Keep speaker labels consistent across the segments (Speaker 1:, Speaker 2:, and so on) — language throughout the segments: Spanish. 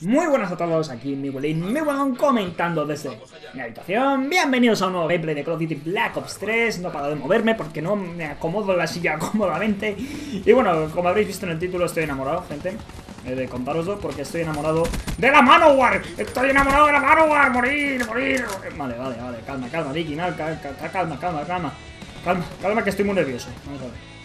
Speaker 1: Muy buenas a todos, aquí Miguelín, bueno comentando desde mi habitación. Bienvenidos a un nuevo gameplay de Call of Duty Black Ops 3 No paro de moverme porque no me acomodo la silla cómodamente. Y bueno, como habréis visto en el título estoy enamorado, gente. De contaroslo porque estoy enamorado de la Manowar. Estoy enamorado de la Manowar, morir, morir. Vale, vale, vale, calma, calma, Vicky, calma, calma, calma, calma. Calma, calma que estoy muy nervioso. Vamos a ver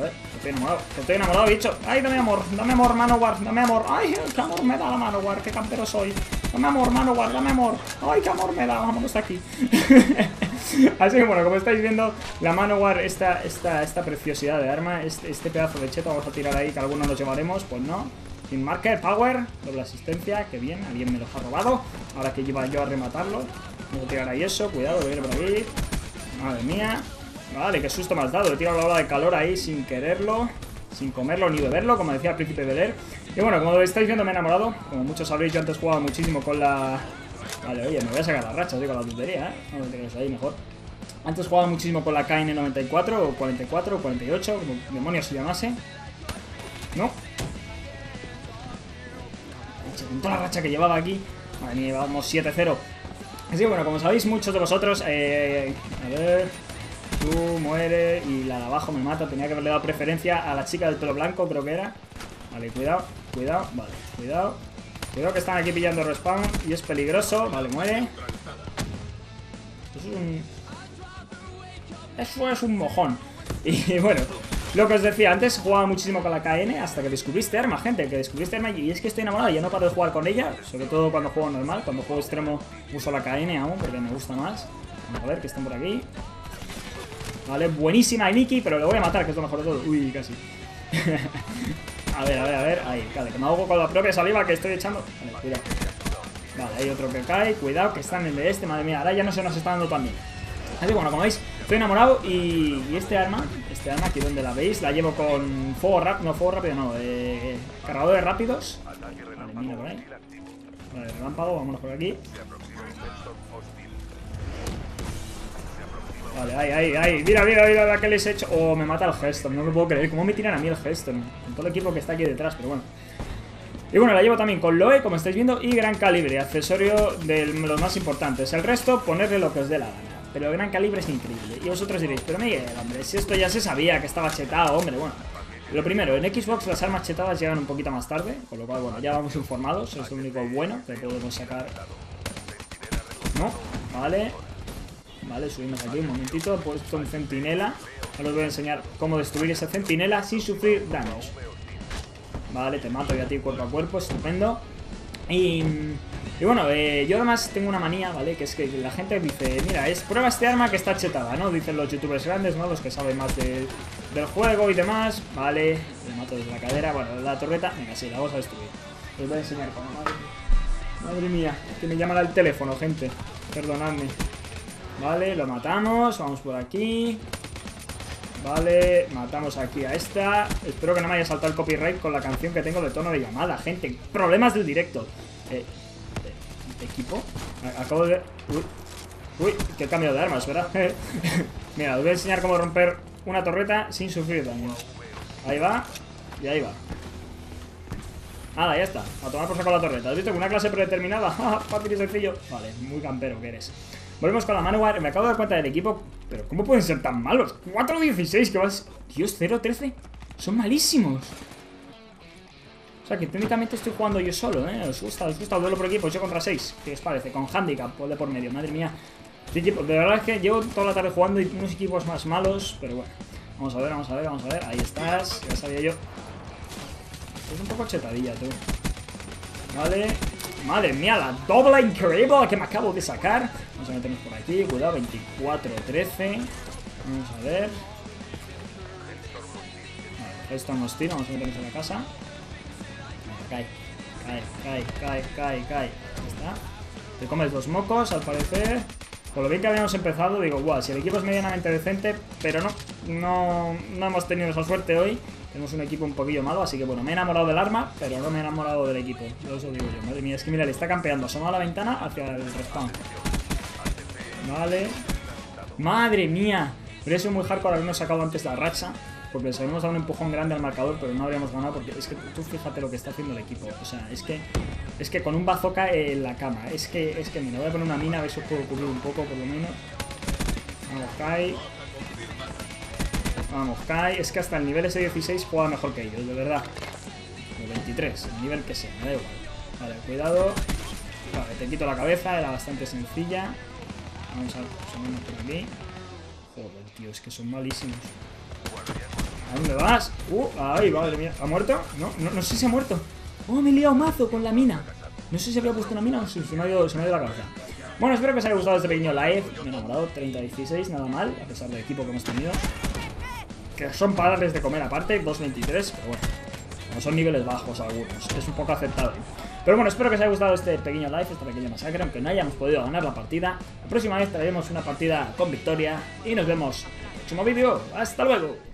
Speaker 1: a estoy enamorado, estoy enamorado, bicho. Ay, dame amor, dame amor, Manowar, dame amor. Ay, qué amor me da la Manowar, qué campero soy. Dame amor, Manowar, dame amor. Ay, qué amor me da, vámonos aquí. Así que bueno, como estáis viendo, la Manowar, esta, esta, esta preciosidad de arma, este, este pedazo de cheto, vamos a tirar ahí que algunos nos llevaremos, pues no. Sin marker, power, doble asistencia, que bien, alguien me los ha robado. Ahora que lleva yo a rematarlo. Voy a tirar ahí eso, cuidado, que viene por aquí. Madre mía. Vale, qué susto me has dado. He tirado la ola de calor ahí sin quererlo. Sin comerlo ni beberlo, como decía el príncipe Beler. Y bueno, como estáis viendo, me he enamorado. Como muchos sabréis, yo antes jugaba muchísimo con la... Vale, oye, me voy a sacar las rachas, digo, la tontería, ¿eh? No me ahí mejor. Antes jugaba muchísimo con la KN94 o 44 o 48, como demonios se llamase. ¿No? Con toda la racha que llevaba aquí. Madre mía, llevábamos 7-0. Así que bueno, como sabéis muchos de vosotros, eh, a ver, Tú muere y la de abajo me mata. Tenía que haberle dado preferencia a la chica del pelo blanco, creo que era. Vale, cuidado, cuidado, vale, cuidado. Cuidado que están aquí pillando respawn y es peligroso. Vale, muere. Eso es un... Eso es un mojón. Y bueno, lo que os decía, antes jugaba muchísimo con la KN hasta que descubriste arma, gente, que descubriste arma y es que estoy enamorado, ya no paro de jugar con ella, sobre todo cuando juego normal, cuando juego extremo uso la KN aún porque me gusta más. A ver que están por aquí. Vale, buenísima de Nikki, pero le voy a matar, que es lo mejor de todo. Uy, casi. a ver, a ver, a ver. Ahí, vale, que me hago con la propia saliva que estoy echando. Vale, cuidado. Vale, hay otro que cae. Cuidado, que están en el de este. Madre mía, ahora ya no se nos está dando tan bien. Así que bueno, como veis, estoy enamorado y, este arma, este arma aquí donde la veis, la llevo con fuego rápido, no, fuego rápido no, eh, cargadores rápidos. Vale, mira. Vale, relámpago, vámonos por aquí. Vale, ahí, ahí, ahí. Mira, mira, mira la que les he hecho. Oh, me mata el Heston. No me puedo creer. ¿Cómo me tiran a mí el Heston? Con todo el equipo que está aquí detrás, pero bueno. Y bueno, la llevo también con Loe, como estáis viendo, y gran calibre, accesorio de los más importantes. El resto, ponerle lo que os dé la gana. Pero gran calibre es increíble. Y vosotros diréis, pero Miguel, hombre, si esto ya se sabía que estaba chetado, hombre, bueno. Lo primero, en Xbox las armas chetadas llegan un poquito más tarde, con lo cual, bueno, ya vamos informados. Es lo único bueno que podemos sacar. ¿No? Vale. Vale, subimos aquí un momentito. He puesto un centinela. Ahora os voy a enseñar cómo destruir ese centinela sin sufrir daños. Vale, te mato ya a ti cuerpo a cuerpo, estupendo. Y, y bueno, eh, yo además tengo una manía, ¿vale? Que es que la gente dice, mira, es prueba este arma que está chetada, ¿no? Dicen los youtubers grandes, ¿no? Los que saben más del juego y demás. Vale, le mato desde la cadera, bueno, la torreta. Venga, sí, la vamos a destruir. Os voy a enseñar cómo, madre. Madre mía, que me llaman al teléfono, gente. Perdonadme. Vale, lo matamos. Vamos por aquí. Vale, matamos aquí a esta. Espero que no me haya saltado el copyright con la canción que tengo de tono de llamada, gente. Problemas del directo. Eh, eh ¿Equipo? Acabo de... Uy, uy, qué cambio de armas, ¿verdad? Mira, os voy a enseñar cómo romper una torreta sin sufrir daño. Ahí va, y ahí va. Nada, ya está. A tomar por saco la torreta. ¿Has visto que una clase predeterminada? Fácil y sencillo. Vale, muy campero que eres. Volvemos con la Manowar. Me acabo de dar cuenta del equipo. Pero ¿cómo pueden ser tan malos? 4-16, que vas... Dios, 0-13. Son malísimos. O sea que técnicamente estoy jugando yo solo, ¿eh? Os gusta, os gusta el duelo por equipo, yo contra 6. ¿Qué os parece? Con handicap, de por medio, madre mía. De verdad es que llevo toda la tarde jugando y unos equipos más malos, pero bueno. Vamos a ver, vamos a ver, vamos a ver. Ahí estás, ya sabía yo. Es un poco chetadilla, tú. Vale, Madre mía, la doble increíble que me acabo de sacar. Vamos a meternos por aquí. Cuidado, 24, 13. Vamos a ver. Vale, esto nos tira. Vamos a meternos en la casa. cae, cae, cae, cae, cae, cae. Ahí está. Te comes dos mocos, al parecer. Por lo bien que habíamos empezado, digo, guau, si el equipo es medianamente decente, pero no, no, no hemos tenido esa suerte hoy. Tenemos un equipo un poquillo malo, así que bueno, me he enamorado del arma, pero no me he enamorado del equipo. Eso digo yo. Madre mía, es que mira, le está campeando. Asoma a la ventana hacia el respawn. Vale. Madre mía. Eso es muy hardcore habernos sacado antes la racha. porque les habíamos dado un empujón grande al marcador, pero no habríamos ganado porque es que tú fíjate lo que está haciendo el equipo. O sea, es que es que con un bazooka en la cama. Es que, es que mira, voy a poner una mina a ver si os puedo cubrir un poco por lo menos. Vamos, Kai. Vamos, Kai. Es que hasta el nivel S16 juega mejor que ellos, de verdad. El 23, el nivel que sea, me da igual. Vale, cuidado. Vale, te quito la cabeza, era bastante sencilla. Vamos a ponernos por aquí. Joder, tío, es que son malísimos. ¿A dónde vas? Uh, ahí, madre mía. ¿Ha muerto? No, no, no sé si ha muerto. Oh, me he liado mazo con la mina. No sé si había puesto una mina o si se me ha ido, se me ha ido la cabeza. Bueno, espero que os haya gustado este pequeño live. Me he enamorado, 30-16, nada mal, a pesar del equipo que hemos tenido. Que son para darles de comer aparte, 2.23, pero bueno. No son niveles bajos algunos, es un poco aceptable. Pero bueno, espero que os haya gustado este pequeño live, esta pequeña masacre, aunque no hayamos podido ganar la partida. La próxima vez traeremos una partida con victoria y nos vemos en el próximo vídeo. ¡Hasta luego!